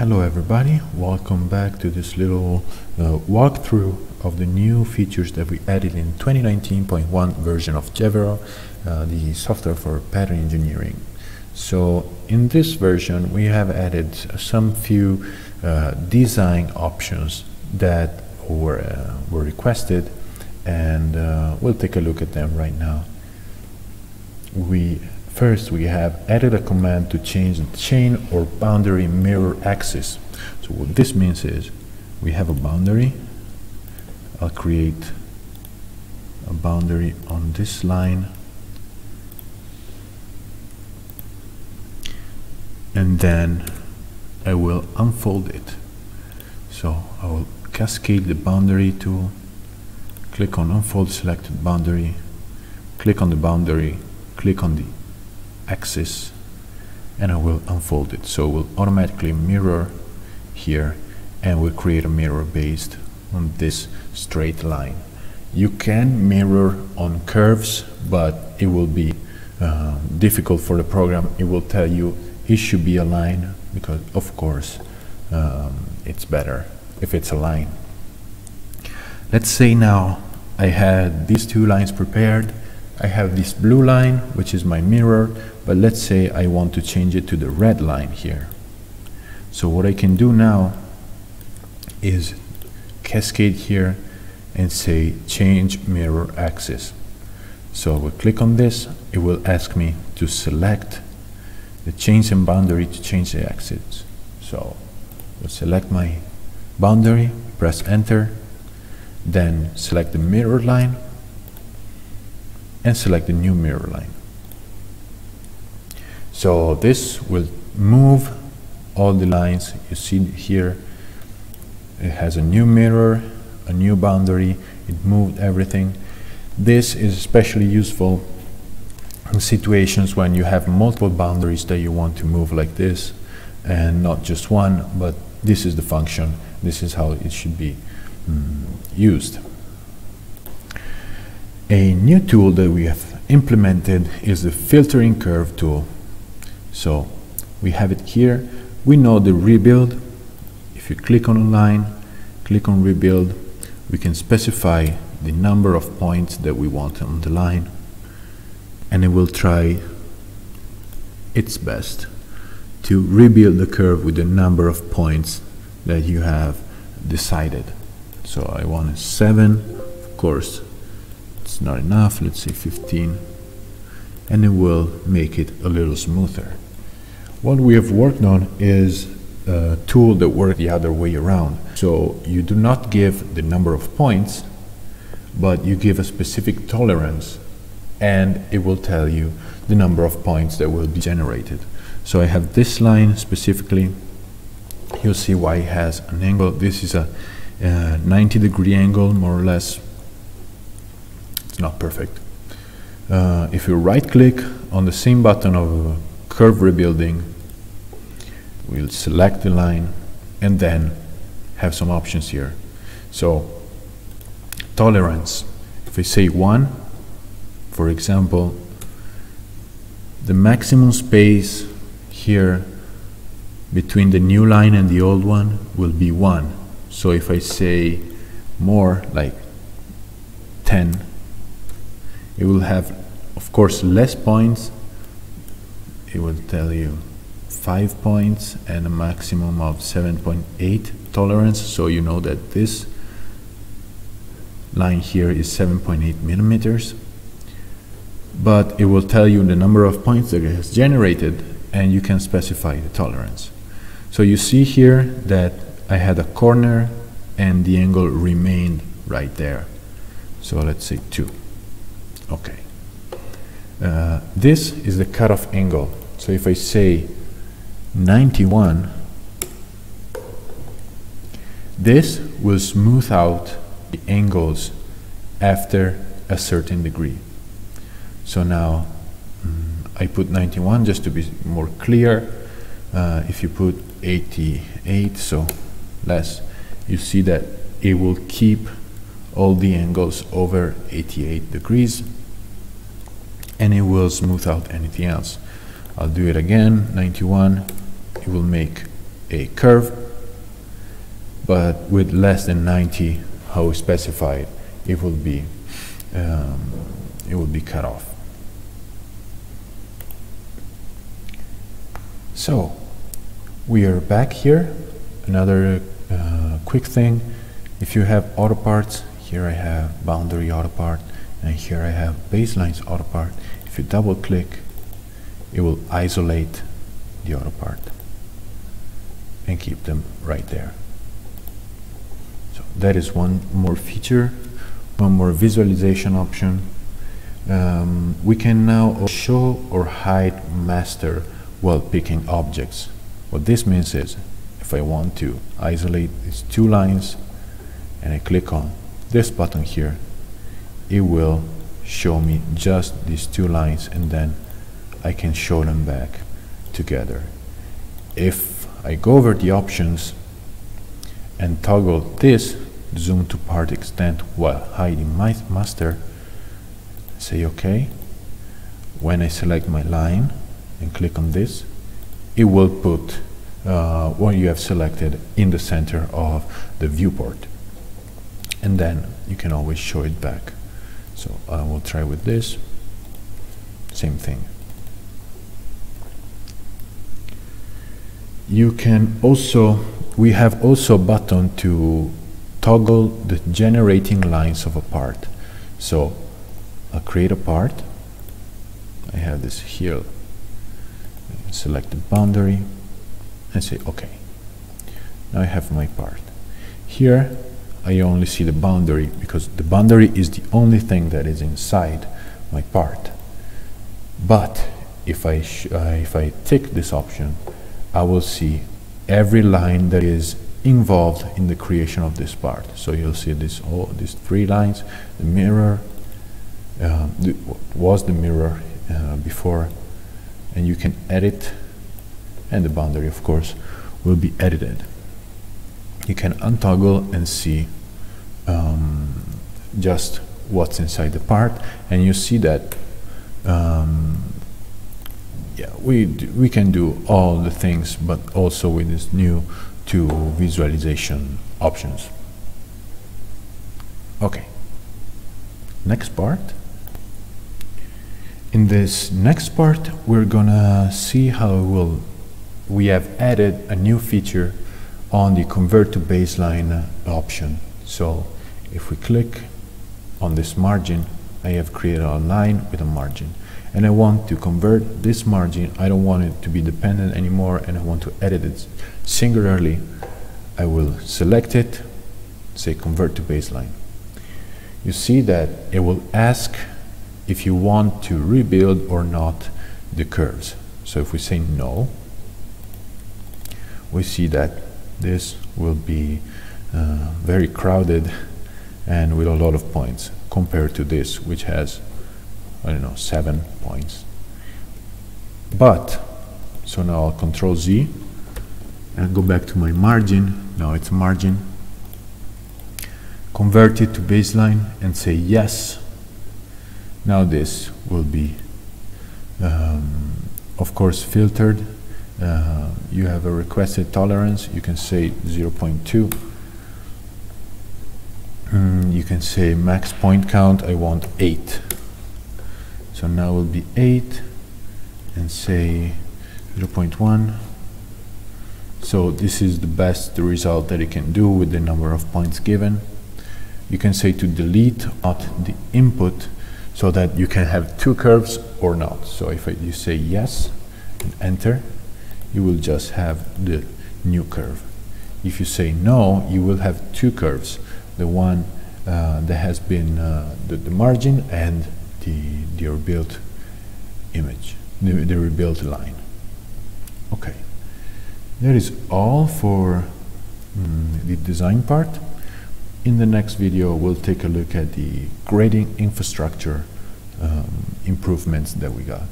Hello everybody, welcome back to this little uh, walkthrough of the new features that we added in 2019.1 version of Jevero, uh, the software for pattern engineering. So in this version we have added some few uh, design options that were, uh, were requested and uh, we'll take a look at them right now. We First, we have added a command to change the chain or boundary mirror axis. So what this means is we have a boundary. I'll create a boundary on this line. And then I will unfold it. So I will cascade the boundary tool, click on unfold selected boundary, click on the boundary, click on the axis and I will unfold it. So it will automatically mirror here and we'll create a mirror based on this straight line. You can mirror on curves but it will be uh, difficult for the program. It will tell you it should be a line because of course um, it's better if it's a line. Let's say now I had these two lines prepared I have this blue line which is my mirror but let's say I want to change it to the red line here. So what I can do now is cascade here and say change mirror axis. So I will click on this, it will ask me to select the change in boundary to change the axis. So I'll select my boundary, press enter, then select the mirror line and select the new mirror line. So this will move all the lines you see here. It has a new mirror, a new boundary, it moved everything. This is especially useful in situations when you have multiple boundaries that you want to move like this and not just one, but this is the function, this is how it should be mm, used. A new tool that we have implemented is the filtering curve tool. So we have it here. We know the rebuild. If you click on a line, click on rebuild, we can specify the number of points that we want on the line and it will try its best to rebuild the curve with the number of points that you have decided. So I want a 7, of course it's not enough, let's say 15 and it will make it a little smoother. What we have worked on is a tool that works the other way around. So you do not give the number of points, but you give a specific tolerance and it will tell you the number of points that will be generated. So I have this line specifically. You'll see why it has an angle. This is a, a 90 degree angle, more or less. Not perfect. Uh, if you right click on the same button of curve rebuilding, we'll select the line and then have some options here. So tolerance, if I say one, for example, the maximum space here between the new line and the old one will be one. So if I say more, like 10, it will have, of course, less points. It will tell you 5 points and a maximum of 7.8 tolerance. So you know that this line here is 7.8 millimeters. But it will tell you the number of points that it has generated and you can specify the tolerance. So you see here that I had a corner and the angle remained right there. So let's say 2 okay uh, this is the cutoff angle so if I say 91, this will smooth out the angles after a certain degree. So now um, I put 91 just to be more clear. Uh, if you put 88, so less, you see that it will keep all the angles over 88 degrees and it will smooth out anything else. I'll do it again, 91, it will make a curve, but with less than 90, how we specified, it will be um, it will be cut off. So we are back here. Another uh, quick thing, if you have auto parts, here I have boundary auto part, and here I have baselines auto part. If you double click, it will isolate the auto part and keep them right there. So that is one more feature, one more visualization option. Um, we can now show or hide master while picking objects. What this means is, if I want to isolate these two lines and I click on this button here, it will show me just these two lines and then I can show them back together. If I go over the options and toggle this zoom to part extent while hiding my master, say OK. When I select my line and click on this, it will put uh, what you have selected in the center of the viewport. And then you can always show it back. So I will try with this. Same thing. You can also, we have also a button to toggle the generating lines of a part. So I'll create a part. I have this here. Select the boundary and say OK. Now I have my part. Here I only see the boundary because the boundary is the only thing that is inside my part. But if I, uh, if I tick this option, I will see every line that is involved in the creation of this part. So you'll see this all these three lines, the mirror, uh, was the mirror uh, before, and you can edit, and the boundary, of course, will be edited. You can untoggle and see um, just what's inside the part, and you see that um, yeah, we we can do all the things, but also with this new two visualization options. Okay, next part. In this next part, we're gonna see how we'll, we have added a new feature on the convert to baseline option. So if we click on this margin, I have created a line with a margin. And I want to convert this margin. I don't want it to be dependent anymore and I want to edit it. Singularly I will select it say convert to baseline. You see that it will ask if you want to rebuild or not the curves. So if we say no we see that this will be uh, very crowded and with a lot of points compared to this which has I don't know, seven points. But, so now I'll control Z and go back to my margin. Now it's margin. Convert it to baseline and say yes. Now this will be, um, of course, filtered. Uh, you have a requested tolerance. You can say 0.2. Mm, you can say max point count. I want 8 so now will be 8 and say 0.1 so this is the best result that it can do with the number of points given you can say to delete out the input so that you can have two curves or not so if I, you say yes and enter you will just have the new curve if you say no you will have two curves the one uh, that has been uh, the, the margin and the, the rebuilt image, the, the rebuilt line. Okay, that is all for mm, the design part. In the next video, we'll take a look at the grading infrastructure um, improvements that we got.